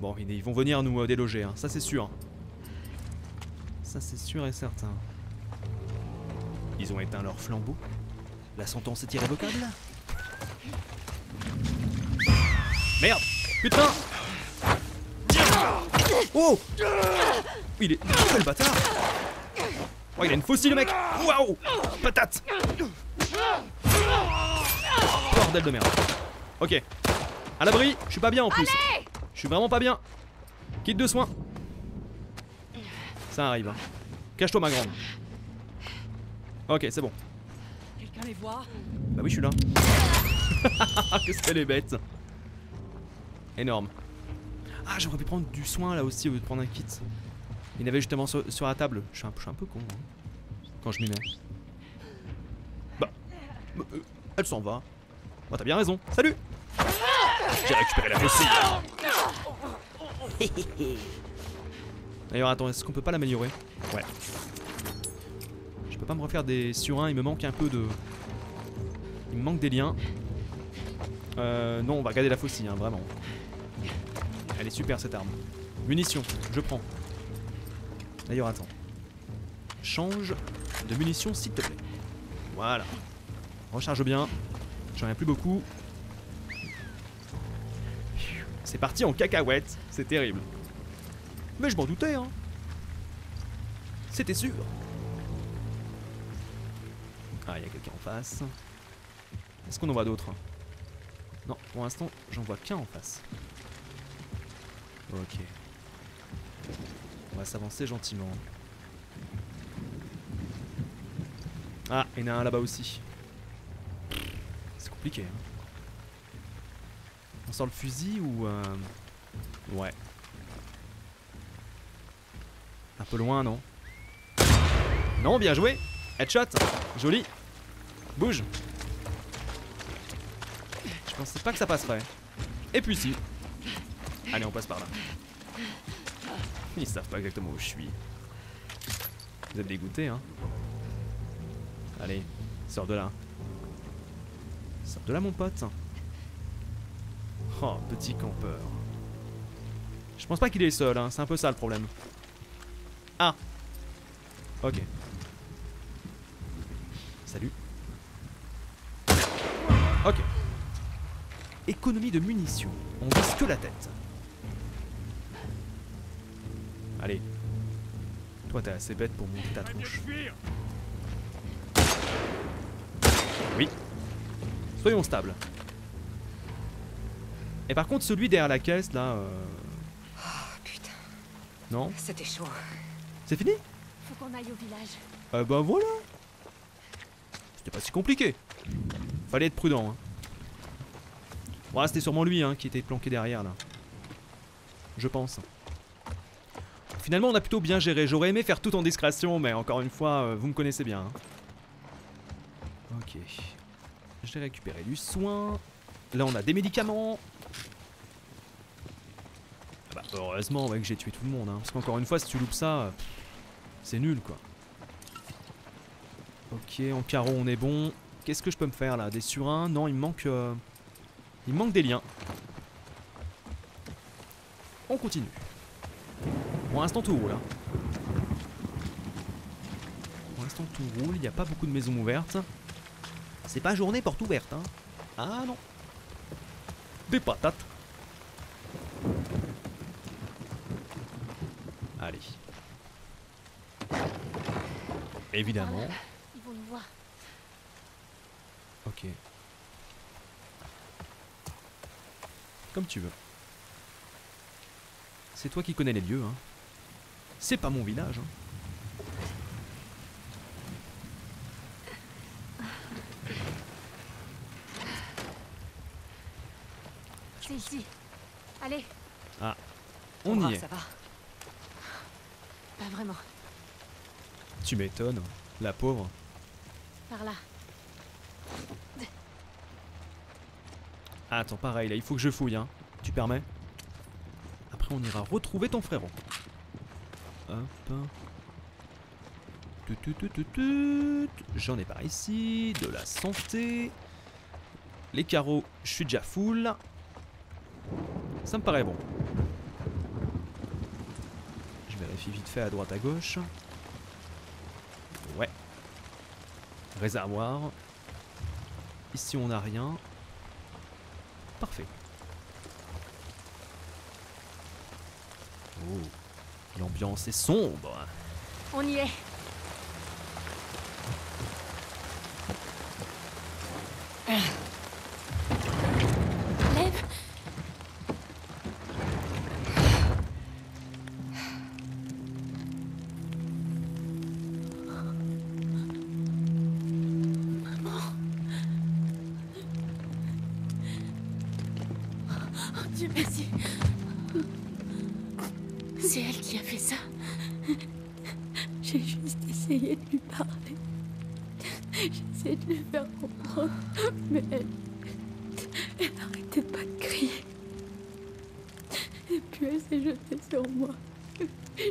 Bon, ils vont venir nous euh, déloger, hein. ça c'est sûr. Ça c'est sûr et certain. Ils ont éteint leur flambeau. La sentence est irrévocable. Merde Putain Oh Il est... Quel bâtard Oh, il a une faucille le mec Waouh Patate Bordel de merde. Ok. À l'abri, je suis pas bien en plus. Je suis vraiment pas bien. Kit de soins. Ça arrive. hein. Cache-toi ma grande. Ok, c'est bon. Quelqu'un les voit? Bah oui, je suis là. Qu'est-ce qu'elle est bête. Énorme. Ah, j'aurais pu prendre du soin là aussi au lieu de prendre un kit. Il y en avait justement sur, la table. Je suis un, peu con hein, quand je m'y mets. Bah, euh, elle s'en va. Bah t'as bien raison. Salut J'ai récupéré la faucille. D'ailleurs, attends, est-ce qu'on peut pas l'améliorer? Ouais. Je peux pas me refaire des surins, il me manque un peu de... Il me manque des liens. Euh, non, on va garder la faucille, hein, vraiment. Elle est super cette arme. Munitions, je prends. D'ailleurs, attends. Change de munitions s'il te plaît. Voilà. Recharge bien. J'en ai plus beaucoup. C'est parti en cacahuète. C'est terrible. Mais je m'en doutais, hein. C'était sûr. Ah, il y a quelqu'un en face. Est-ce qu'on en voit d'autres? Non, pour l'instant, j'en vois qu'un en face. Ok. On va s'avancer gentiment. Ah, il y en a un là-bas aussi. C'est compliqué. Hein. On sort le fusil ou... euh, Ouais. Un peu loin, non? Non, bien joué Headshot Joli Bouge Je pensais pas que ça passerait. Et puis si. Allez, on passe par là. Ils savent pas exactement où je suis. Vous êtes dégoûté, hein? Allez, sors de là. Sors de là, mon pote. Oh, petit campeur. Je pense pas qu'il est seul, hein. c'est un peu ça le problème. Ah Ok. Salut. Ok. Économie de munitions. On vise que la tête. Allez. Toi, t'es assez bête pour monter ta tronche. Oui. Soyons stables. Et par contre, celui derrière la caisse, là... euh, Oh putain, Non c'était chaud. C'est fini? Faut qu'on aille au village. Euh, bah voilà C'était pas si compliqué. Fallait être prudent. Hein. Bon, là, c'était sûrement lui hein, qui était planqué derrière, là. Je pense. Finalement, on a plutôt bien géré. J'aurais aimé faire tout en discrétion, mais encore une fois, euh, vous me connaissez bien. hein. Ok. J'ai récupéré du soin. Là, on a des médicaments. Ah bah, heureusement que j'ai tué tout le monde. hein, parce qu'encore une fois, si tu loupes ça, euh, c'est nul, quoi. Ok, en carreau, on est bon. Qu'est-ce que je peux me faire, là? Des surins? Non, il me manque... euh, Il me manque des liens. On continue. Pour l'instant, tout roule. hein. Pour l'instant, tout roule. Il n'y a pas beaucoup de maisons ouvertes. C'est pas journée porte ouverte. Hein. Ah non. Des patates. Allez. Évidemment. Ils vont nous voir. Ok. Comme tu veux. C'est toi qui connais les lieux, hein. C'est pas mon village, hein. C'est ici. Allez. Ah. On, y est. Va. Pas vraiment. Tu m'étonnes, la pauvre. Par là. Attends, pareil, là, il faut que je fouille, hein. Tu permets? On ira retrouver ton frérot. Hop. J'en ai par ici. De la santé. Les carreaux, je suis déjà full. Ça me paraît bon. Je vérifie vite fait à droite à gauche. Ouais. Réservoir. Ici, on n'a rien. Parfait. Oh, l'ambiance est sombre. On y est.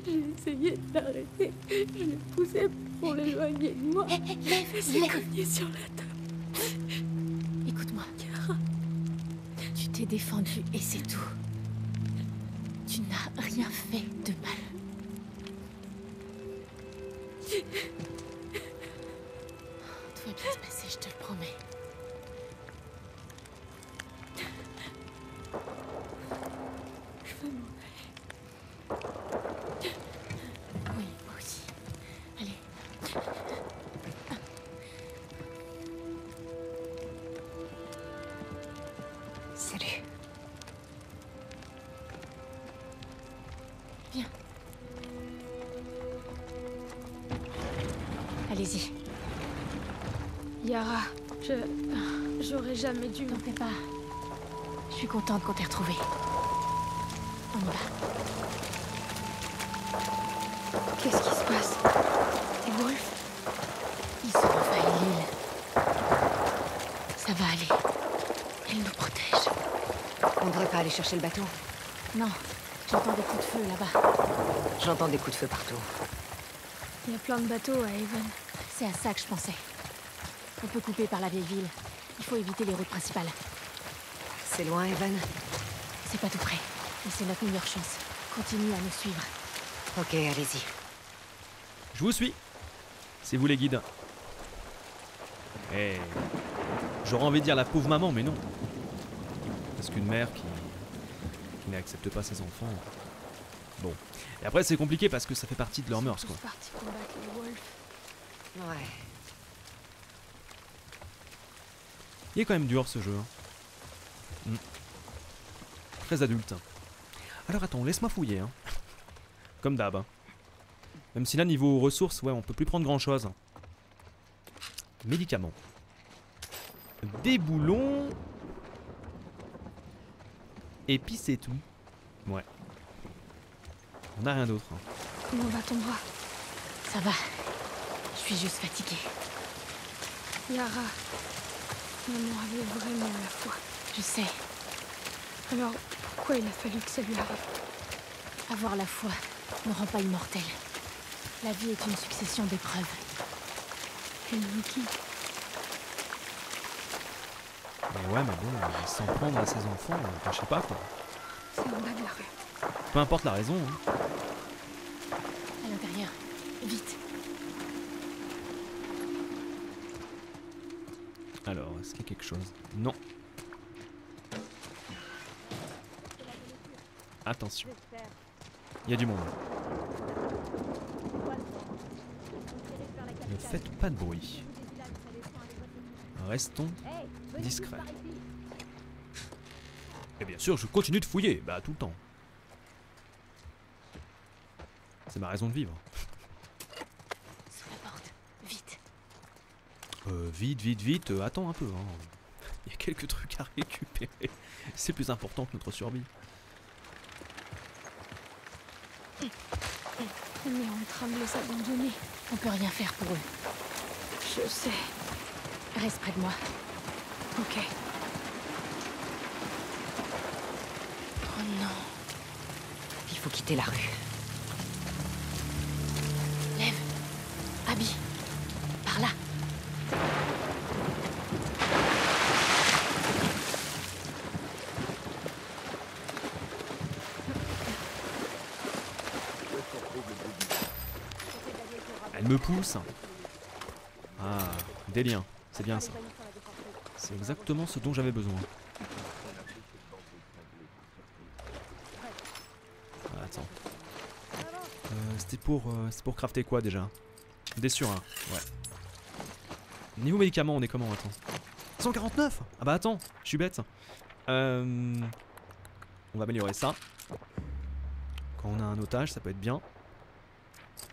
J'ai essayé de l'arrêter. Je l'ai poussée pour l'éloigner de moi. Elle s'est cognée sur la table. Écoute-moi, Cara. Tu t'es défendue et c'est tout. Tu n'as rien fait de mal. Tout va bien se passer, je te le promets. Yara, je. J'aurais jamais dû. T'en fais pas. Je suis contente qu'on t'ait retrouvée. On y va. Qu'est-ce qui se passe? Des wolves Ils ont envahi l'île. Ça va aller. Elle nous protège. On devrait pas aller chercher le bateau. Non, j'entends des coups de feu là-bas. J'entends des coups de feu partout. Il y a plein de bateaux à Haven. C'est à ça que je pensais. On peut couper par la vieille ville. Il faut éviter les routes principales. C'est loin, Evan C'est pas tout près. Et c'est notre meilleure chance. Continue à nous suivre. Ok, allez-y. Je vous suis. C'est vous les guides. Eh. J'aurais envie de dire la pauvre maman, mais non. Parce qu'une mère qui, qui n'accepte pas ses enfants. Bon. Et après, c'est compliqué parce que ça fait partie de leurs mœurs, quoi. partis combattre les wolves. Ouais. Il est quand même dur ce jeu. hein. Mm. Très adulte. Alors attends, laisse-moi fouiller. hein. Comme d'hab. hein. Même si là, niveau ressources, ouais, on peut plus prendre grand chose. Médicaments. Des boulons. Et tout. Ouais. On n'a rien d'autre. Comment va ton bras? Ça va. Je suis juste fatiguée. Yara, maman avait vraiment la foi. Je sais. Alors, pourquoi il a fallu que ça lui arrive? Avoir la foi ne rend pas immortel. La vie est une succession d'épreuves. Elle nous guide. Mais ouais, mais bon, s'en prendre à ses enfants, enfin, je sais pas quoi. C'est en bas de la rue. Peu importe la raison. hein. À l'intérieur. Vite. Alors, est-ce qu'il y a quelque chose Non. Attention. Il y a du monde. Ne faites pas de bruit. Restons discrets. Et bien sûr, je continue de fouiller, bah tout le temps. C'est ma raison de vivre. Sous la porte. Vite. Vite, vite, euh, attends un peu. hein. Il y a quelques trucs à récupérer. C'est plus important que notre survie. On est train de les abandonner. On peut rien faire pour eux. Je sais. Reste près de moi. Ok. Oh non. Il faut quitter la rue. Pousse. Ah, des liens. C'est bien ça. C'est exactement ce dont j'avais besoin. Ah, attends. Euh, C'était pour, euh, c'était pour crafter quoi déjà? Des sur hein Ouais. Niveau médicaments, on est comment Attends? 149 Ah bah attends, je suis bête. Euh, on va améliorer ça. Quand on a un otage, ça peut être bien.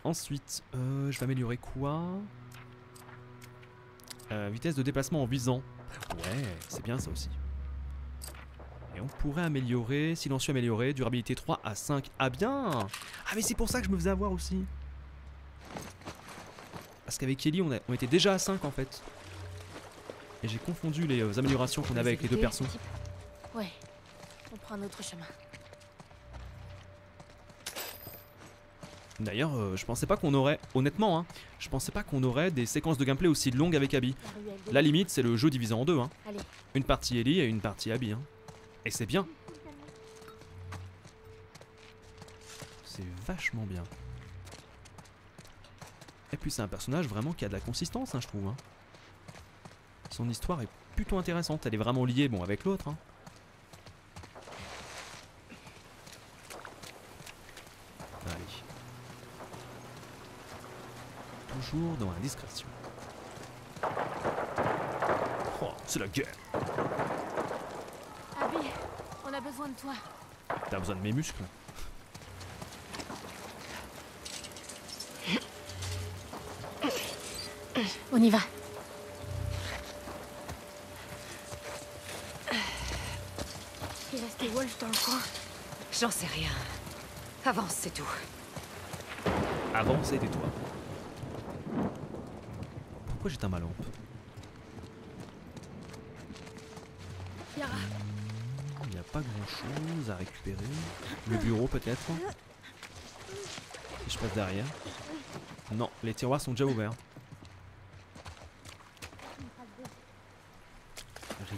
Ensuite, euh, je vais améliorer quoi? Euh, Vitesse de déplacement en visant. Ouais, c'est bien ça aussi. Et on pourrait améliorer, silencieux amélioré, durabilité 3 à 5. Ah bien Ah mais c'est pour ça que je me faisais avoir aussi. Parce qu'avec Ellie, on, a- on était déjà à 5 en fait. Et j'ai confondu les euh, améliorations qu'on avait avec les deux persos. Ouais. On prend un autre chemin. D'ailleurs, euh, je pensais pas qu'on aurait, honnêtement, hein, je pensais pas qu'on aurait des séquences de gameplay aussi longues avec Abby. La limite, c'est le jeu divisé en deux. Hein. Une partie Ellie et une partie Abby. Hein. Et c'est bien. C'est vachement bien. Et puis c'est un personnage vraiment qui a de la consistance, hein, je trouve. hein. Son histoire est plutôt intéressante. Elle est vraiment liée, bon, avec l'autre. hein. Allez. Toujours dans la discrétion. Oh, c'est la guerre. Abby, on a besoin de toi. T'as besoin de mes muscles On y va. Il reste des Wolves dans le coin. J'en sais rien. Avance, c'est tout. Avance et tais-toi. Pourquoi j'éteins ma lampe Il n'y a pas grand chose à récupérer. Le bureau peut-être Si je passe derrière. Non, les tiroirs sont déjà ouverts.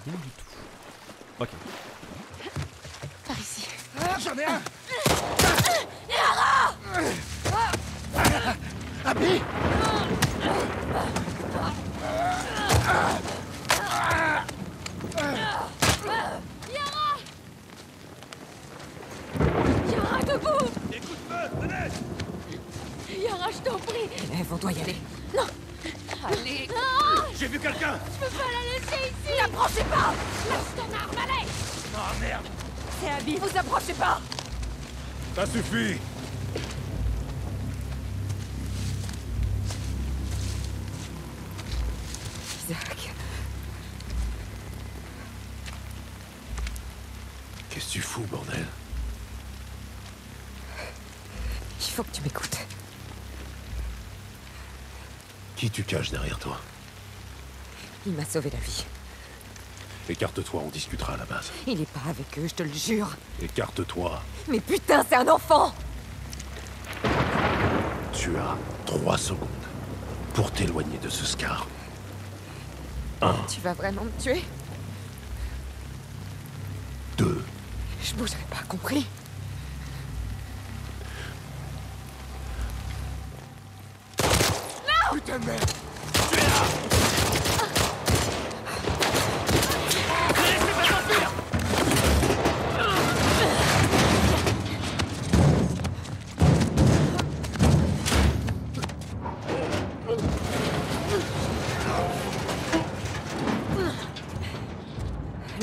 Rien du tout. Ok. Par ici. J'en ai un Yara, debout Yara, je t'en Eve, on doit y aller. Non. Allez. J'ai vu quelqu'un. Je peux pas la laisser ici. N'approchez pas. Lâche ton arme, allez Oh merde. C'est Abby, vous approchez pas. Ça suffit tu caches derrière toi Il m'a sauvé la vie. Écarte-toi, on discutera à la base. Il est pas avec eux, je te le jure. Écarte-toi. Mais putain, c'est un enfant Tu as trois secondes pour t'éloigner de ce scar. Tu vas vraiment me tuer? Deux. Je bougerai pas, compris?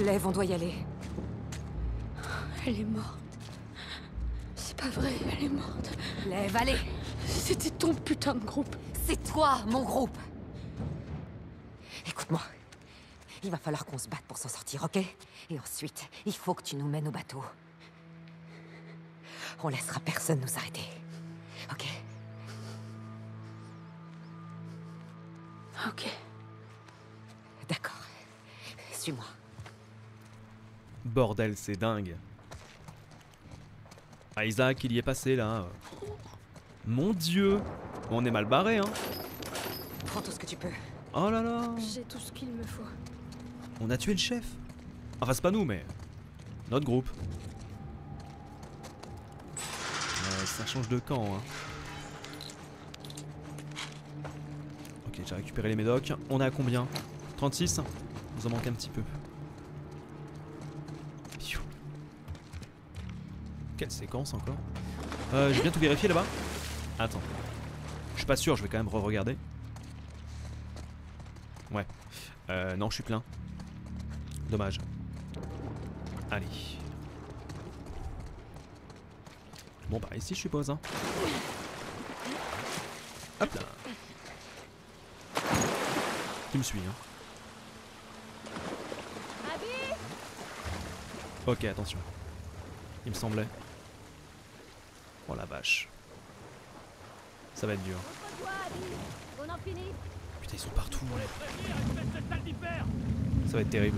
Lève, on doit y aller. Elle est morte. C'est pas vrai, elle est morte. Lève, allez C'était ton putain de groupe. C'est toi, mon groupe Écoute-moi. Il va falloir qu'on se batte pour s'en sortir, ok? Et ensuite, il faut que tu nous mènes au bateau. On laissera personne nous arrêter. Ok? Ok. D'accord. Suis-moi. Bordel, c'est dingue. Ah, Isaac, il y est passé là. Mon dieu On est mal barré, hein Prends tout ce que tu peux. Oh là là J'ai tout ce qu'il me faut. On a tué le chef Enfin, c'est pas nous, mais... Notre groupe. Ça change de camp, hein. Ok, j'ai récupéré les médocs. On est à combien? 36 Nous en manque un petit peu. Quelle séquence encore euh, J'ai bien tout vérifié là-bas Attends. Suis pas sûr, je vais quand même re-regarder. Ouais. Euh, non, je suis plein. Dommage. Allez. Bon bah ici je suppose hein. Hop là. Tu me suis hein. Ok attention. Il me semblait. Oh la vache. Ça va être dur. Putain ils sont partout. Ça va être terrible.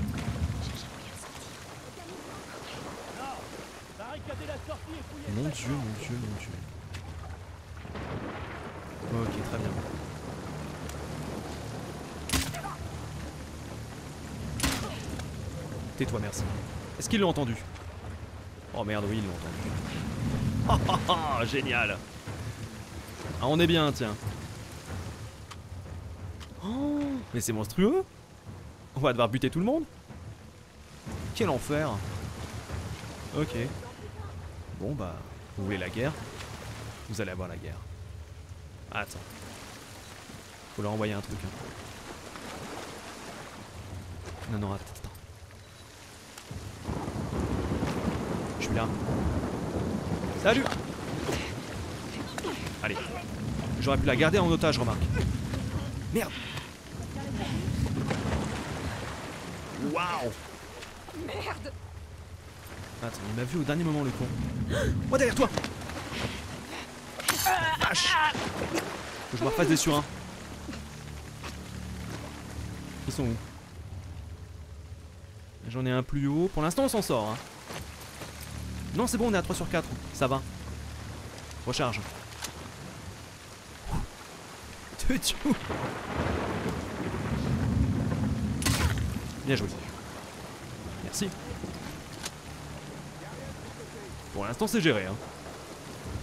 Mon dieu, mon dieu, mon dieu. Ok, très bien. Tais-toi, merci. Est-ce qu'ils l'ont entendu? Oh merde, oui, ils l'ont entendu. Oh, oh, oh, génial Ah, on est bien, tiens. Oh, mais c'est monstrueux On va devoir buter tout le monde Quel enfer Ok. Bon bah, vous voulez la guerre? Vous allez avoir la guerre. Attends. Faut leur envoyer un truc. hein. Non, non, attends, attends. Je suis là. Salut Allez. J'aurais pu la garder en otage, remarque. Merde Waouh Merde Attends, il m'a vu au dernier moment le con. Oh derrière toi Vache Faut que je me refasse des surins. Ils sont où? J'en ai un plus haut. Pour l'instant on s'en sort. Hein. Non c'est bon on est à 3 sur 4. Ça va. Recharge. Bien joué. Merci. Pour l'instant, c'est géré. Hein.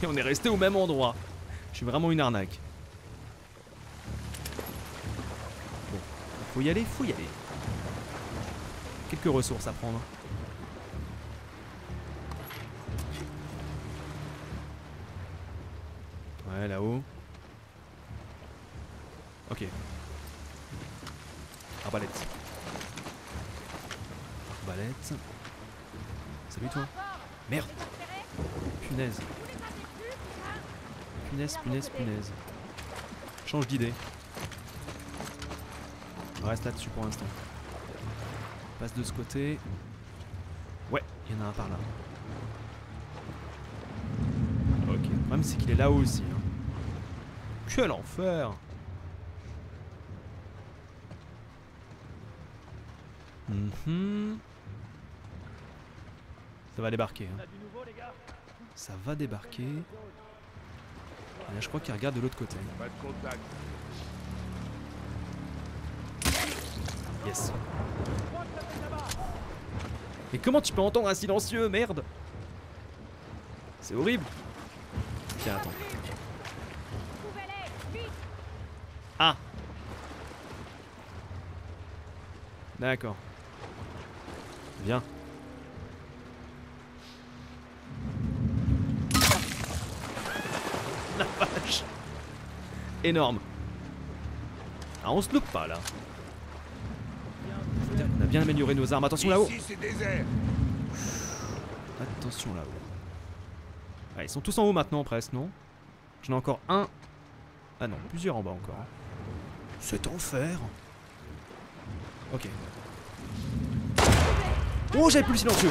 Et on est resté au même endroit. Je suis vraiment une arnaque. Bon, faut y aller, faut y aller. Quelques ressources à prendre. Ouais, là-haut. Ok. Arbalète. Arbalète. Salut toi. Merde. Punaise. Punaise, punaise, punaise. Change d'idée. Reste là-dessus pour l'instant. Passe de ce côté. Ouais, il y en a un par là. Ok, le problème c'est qu'il est là-haut aussi. hein. Quel enfer Mhm. Ça va débarquer. hein. Ça va débarquer. Et là, je crois qu'il regarde de l'autre côté. Yes. Mais comment tu peux entendre un silencieux, merde? C'est horrible. Tiens, attends. Ah D'accord. Viens. La vache Énorme. Ah, on se loupe pas là. Qu'on a bien amélioré nos armes. Attention là-haut Ici, c'est désert. Attention là-haut. Ah, ils sont tous en haut maintenant presque, non? J'en ai encore un. Ah non, plusieurs en bas encore. C'est enfer. Ok. Oh, j'avais plus le silencieux.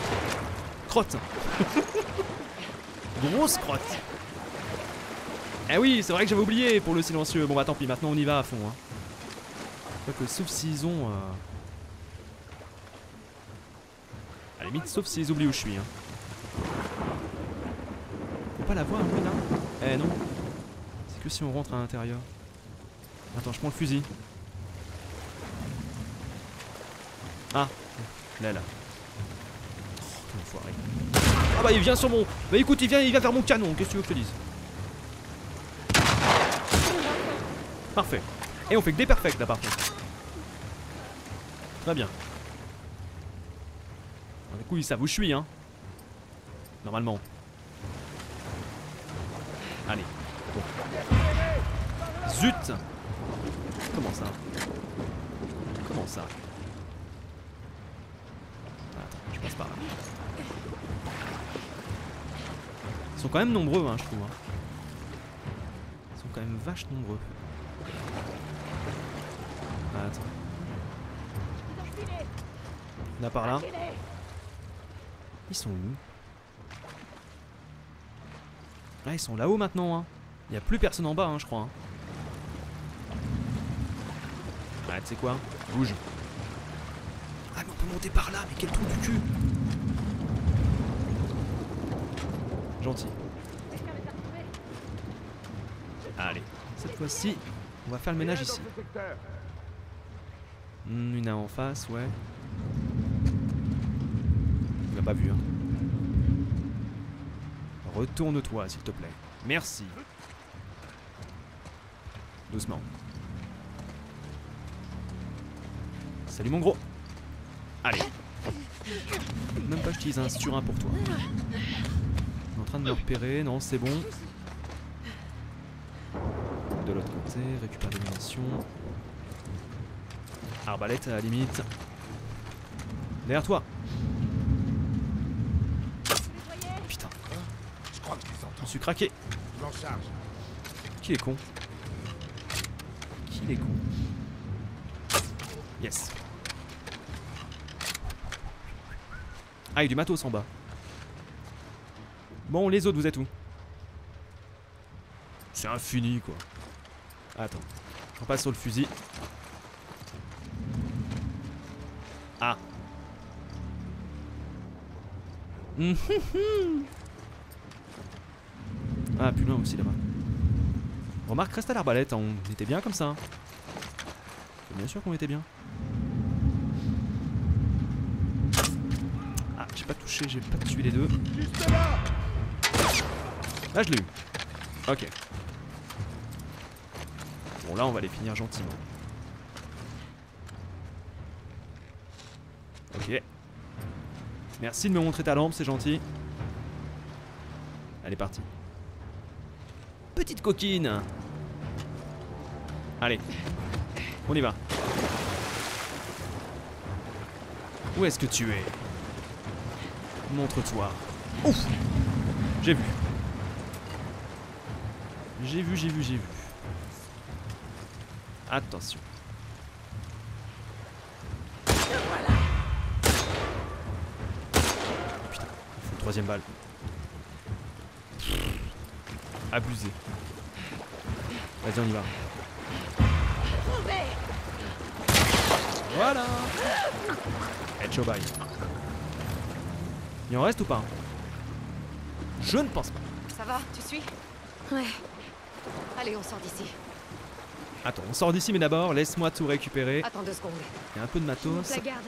Crotte. Grosse crotte. Eh oui, c'est vrai que j'avais oublié pour le silencieux. Bon bah tant pis, maintenant on y va à fond. Hein. Sauf s'ils ont... euh, À la limite, sauf s'ils oublient où je suis. Hein. Faut pas la voir, oui, là? Eh non. C'est que si on rentre à l'intérieur. Attends, je prends le fusil. Ah, là là. Oh, enfoiré. Ah bah il vient sur mon... Bah écoute, il vient, il vient vers mon canon, qu'est-ce que tu veux que je te dise? Parfait. Et on fait que des perfects là par contre. Très bien. Bon, du coup ils savent où je suis hein. Normalement. Allez. Zut Comment ça? Comment ça? Attends, je passe par là. Ils sont quand même nombreux hein je trouve. hein. Ils sont quand même vache nombreux. A par là. Ils sont où? Ah, ils sont là-haut maintenant. Hein. Il n'y a plus personne en bas, hein, je crois. hein. Ah, tu sais quoi? Bouge. Ah, mais on peut monter par là, mais quel trou du cul Gentil. Allez, cette fois-ci, on va faire le ménage ici. Hmm, une en face, ouais. Pas vu, hein. Retourne-toi, s'il te plaît. Merci. Doucement. Salut mon gros. Allez. Même pas j'utilise un sur un pour toi. Il est en train de me repérer, non c'est bon. De l'autre côté, récupère des munitions. Arbalète à la limite. Derrière toi. Putain, Je crois que je les je me entends. Suis craqué. Qui est con? Qui est con? Yes. Ah, il y a du matos en bas. Bon, les autres, vous êtes où? C'est infini, quoi. Attends. Je repasse sur le fusil. Ah. Ah, plus loin aussi là-bas. Remarque, reste à l'arbalète, hein, on était bien comme ça. hein. Bien sûr qu'on était bien. Ah, j'ai pas touché, j'ai pas tué les deux. Là, je l'ai eu. Ok. Bon, là, on va les finir gentiment. Ok. Merci de me montrer ta lampe, c'est gentil. Elle est partie. Petite coquine Allez. On y va. Où est-ce que tu es? Montre-toi. Ouf J'ai vu. J'ai vu, j'ai vu, j'ai vu. Attention. Putain, une troisième balle. Abusé. Vas-y, on y va. Voilà Headshot bye. Il en reste ou pas Je ne pense pas. Ça va, tu suis? Ouais. Allez, on sort d'ici. Attends, on sort d'ici, mais d'abord, laisse-moi tout récupérer. Attends deux secondes. Il y a un peu de matos. La garde.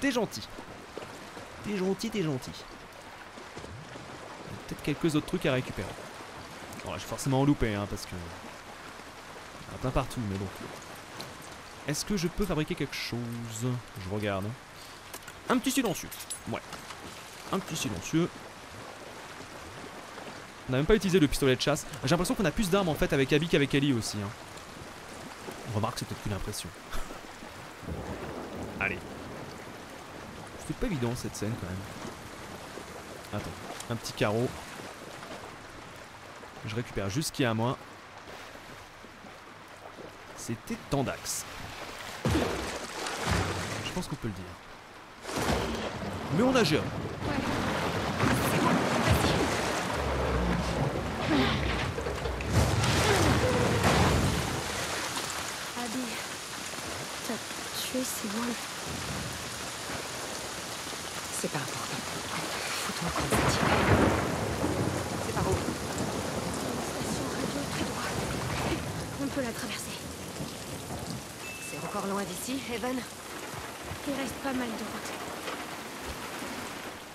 T'es gentil. T'es gentil, t'es gentil. Peut-être quelques autres trucs à récupérer. Bon, je vais forcément en louper, hein, parce que... Il y partout, mais bon. Est-ce que je peux fabriquer quelque chose? Je regarde. Un petit silencieux. Ouais. Un petit silencieux. On n'a même pas utilisé le pistolet de chasse. J'ai l'impression qu'on a plus d'armes en fait avec Abby qu'avec Ellie aussi. Hein. Remarque, c'est peut-être une impression. Allez. C'est pas évident cette scène quand même. Attends, un petit carreau. Je récupère juste ce qu'il y a à moi. C'était Tandax. Je pense qu'on peut le dire. mais on a géré. Abby, t'as tué wolves. C'est pas important. Fous-toi en train de tirer. C'est par où Une station radio très droit. On peut la traverser. C'est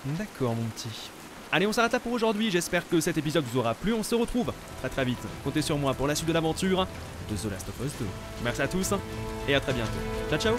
D'accord, mon petit. Allez, on s'arrête là pour aujourd'hui. J'espère que cet épisode vous aura plu. On se retrouve très très vite. Comptez sur moi pour la suite de l'aventure de The Last of Us 2. Merci à tous et à très bientôt. Ciao, ciao